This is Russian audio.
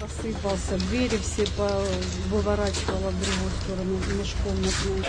Посыпался, двери все поворачивала выворачивала в другую сторону межкомнатную.